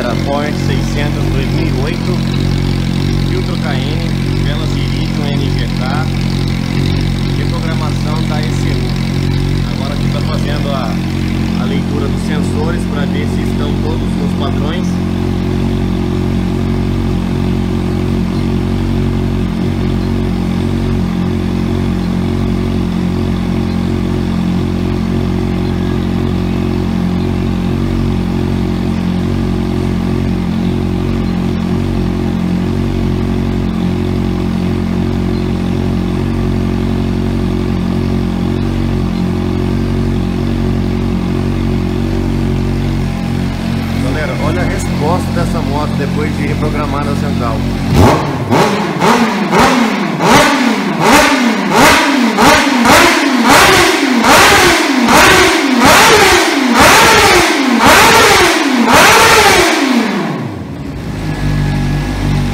galera, Ford 600 2008 Filtro KN, velas Iridium NGK Reprogramação da ECU Agora aqui está fazendo a, a leitura dos sensores para ver se estão todos nos padrões moto depois de reprogramar a central.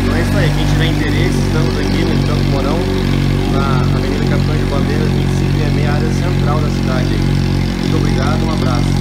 Então é isso aí, quem tiver interesse, estamos aqui no Campo Morão, na Avenida Capitão de Bandeiras, 2566, área central da cidade. Muito obrigado, um abraço.